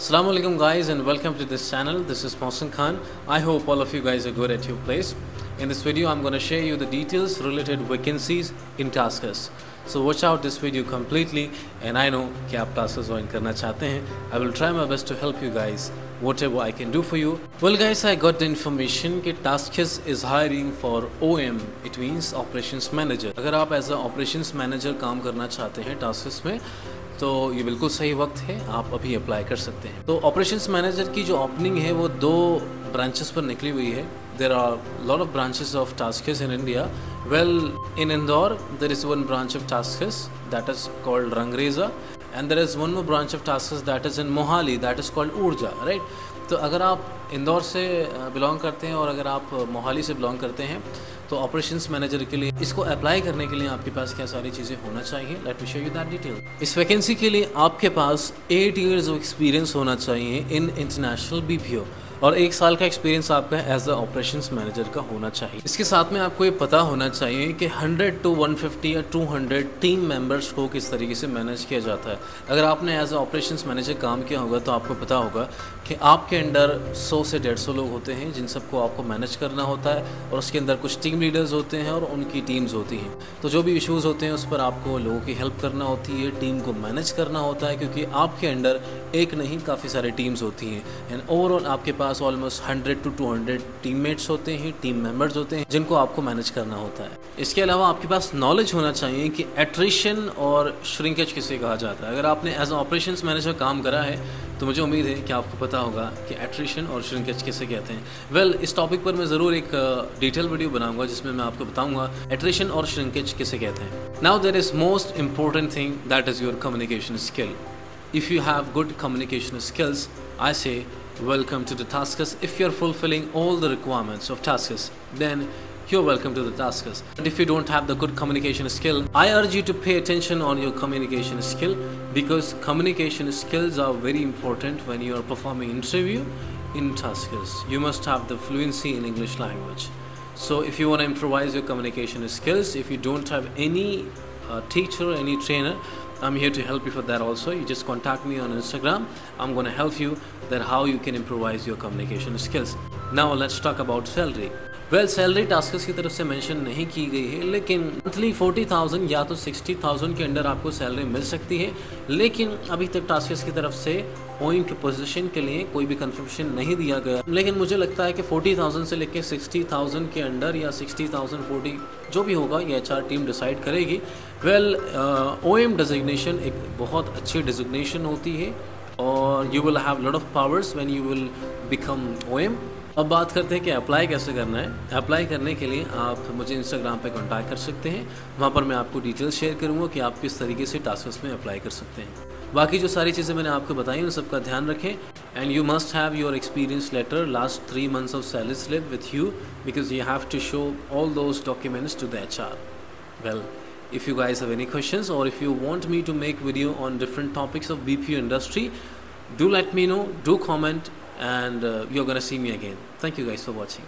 Assalamu alaikum guys and welcome to this channel. This is Mohsin Khan. I hope all of you guys are good at your place. In this video I'm going to share you the details related vacancies in Taskers. So watch out this video completely and I know कि आप Taskers join करना चाहते हैं. I will try my best to help you guys whatever I can do for you. Well guys I got the information कि Taskers is hiring for OM it means operations manager. अगर आप as a operations manager काम करना चाहते हैं Taskers में तो ये बिल्कुल सही वक्त है, आप अभी अप्लाई कर सकते हैं। तो ऑपरेशंस मैनेजर की जो ओपनिंग है, वो दो ब्रांचेस पर निकली हुई है। There are lot of branches of TaskUs in India well in Indore there is one branch of TaskUs that is called Rangreza and there is one more branch of TaskUs is in Mohali that is called Urja right तो अगर आप इंदौर से belong करते हैं और अगर आप मोहाली से बिलोंग करते हैं तो ऑपरेशंस मैनेजर के लिए, इसको अप्लाई करने के लिए आपके पास क्या सारी चीज़ें होना चाहिए? Let me show you that detail इस वैकेंसी के लिए आपके पास एट ईयर्स ऑफ़ एक्सपीरियंस होना चाहिए इन इंटरनेशनल बीपीओ और एक साल का एक्सपीरियंस आपका एज अ ऑपरेशंस मैनेजर का होना चाहिए। इसके साथ में आपको ये पता होना चाहिए कि 100 टू 150 या 200 टीम मेंबर्स को किस तरीके से मैनेज किया जाता है। अगर आपने एज अ ऑपरेशंस मैनेजर काम किया होगा तो आपको पता होगा कि आपके अंडर 100 से 150 लोग होते हैं, जिन सबको आपको मैनेज करना होता है और उसके अंदर कुछ टीम लीडर्स होते हैं और उनकी टीम्स होती हैं। तो जो भी इशूज़ होते हैं, उस पर आपको लोगों की हेल्प करना होती है टीम को मैनेज करना होता है, क्योंकि आपके अंडर एक नहीं, काफ़ी सारे टीम्स होती हैं। एंड ओवरऑल आपके पास almost hundred two two hundred teammates होते हैं टीम मेंबर्स होते हैं जिनको आपको मैनेज करना होता है। इसके अलावा आपके पास नॉलेज होना चाहिए कि एट्रिशन और श्रिंकेज किसे कहा जाता है। अगर आपने एज ऑपरेशन मैनेजर काम करा है तो मुझे उम्मीद है कि आपको पता होगा कि एट्रिशन और श्रिंकेज किसे कहते हैं। वेल well, इस टॉपिक पर मैं ज़रूर एक डिटेल वीडियो बनाऊँगा जिसमें मैं आपको बताऊँगा एट्रिशन और श्रिंकेज किसे कहते हैं। Now there is most important thing that is your communication skill if you have good communication skills i say welcome to the taskers. If you're fulfilling all the requirements of taskers then you're welcome to the taskers. But if you don't have the good communication skill i urge you to pay attention on your communication skill because communication skills are very important when you are performing interview in taskers. You must have the fluency in english language. So if you want to improvise your communication skills if you don't have any uh, teacher any trainer I'm here to help you for that also. You just contact me on Instagram. I'm going to help you that how you can improvise your communication skills. Now, let's talk about salary. Well salary TaskUs की तरफ़ से mention नहीं की गई है, लेकिन monthly forty thousand या तो सिक्सटी थाउज़ेंड के अंडर आपको सैलरी मिल सकती है, लेकिन अभी तक टास्कर्स की तरफ़ से ओइंग के पोजीशन के लिए कोई भी कंफर्मेशन नहीं दिया गया। लेकिन मुझे लगता है कि फोर्टी थाउज़ेंड से लेकर सिक्सटी थाउज़ेंड के अंडर या सिक्सटी थाउज़ेंड फोर्टी जो भी होगा, ये एच टीम डिसाइड करेगी। वेल ओ एम डिजिग्नेशन एक बहुत अच्छी डिजिग्नेशन होती है। और you will have lot of powers when you will become O M अब बात करते हैं कि अप्लाई कैसे करना है। अप्लाई करने के लिए आप मुझे इंस्टाग्राम पे कांटेक्ट कर सकते हैं। वहाँ पर मैं आपको डिटेल्स शेयर करूँगा कि आप किस तरीके से टास्क में अप्लाई कर सकते हैं। बाकी जो सारी चीज़ें मैंने आपको बताई, उन सबका ध्यान रखें। And you must have your experience letter last three months of salary slip with you because you have to show all those documents to the H R well if you guys have any questions or if you want me to make video on different topics of BPO industry do let me know do comment and uh, you're gonna see me again. Thank you guys for watching